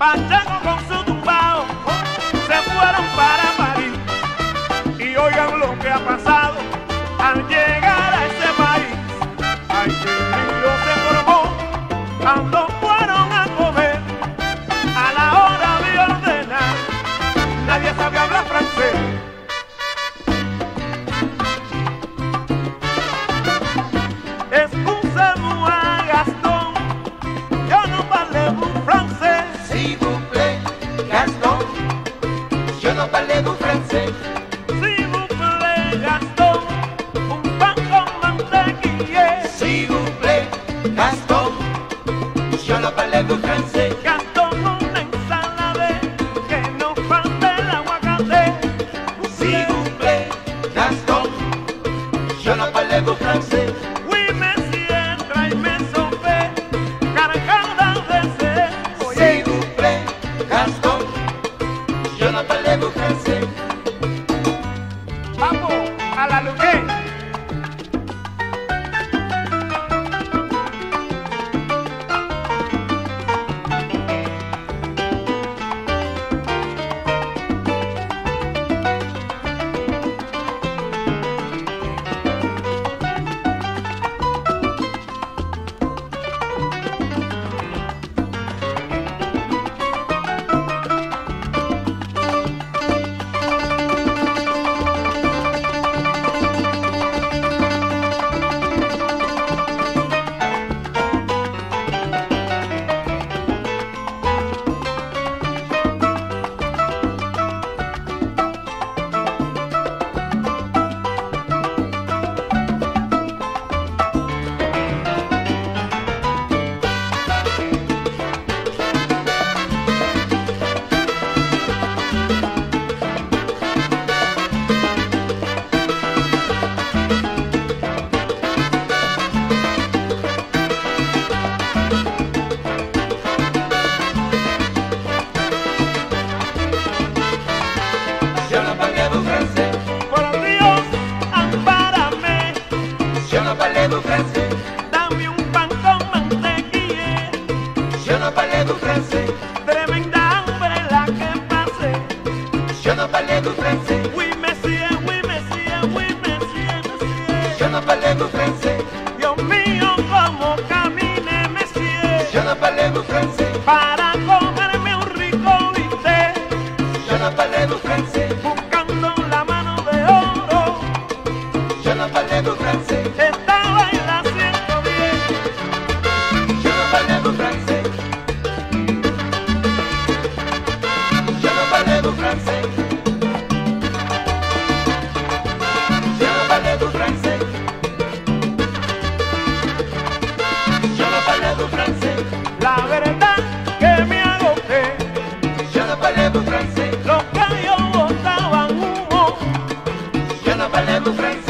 Pacheco con su tumbao se fueron para París. Y oigan lo que ha pasado al llegar a ese país. Ay, qué lío se formó cuando fueron a comer. A la hora de ordenar, nadie sabe hablar francés. Français. S'il vous Gaston, un pan con mantequilla. S'il vous Gaston, je ne parle pas français. Je ne parle pas français. Tremenda la que pasé. Je ne parle pas français. Oui, monsieur, oui, monsieur, oui, monsieur, monsieur. Je ne parle pas français. Dios mío, cómo camine, monsieur. Je ne parle pas français. Mané do Francisco.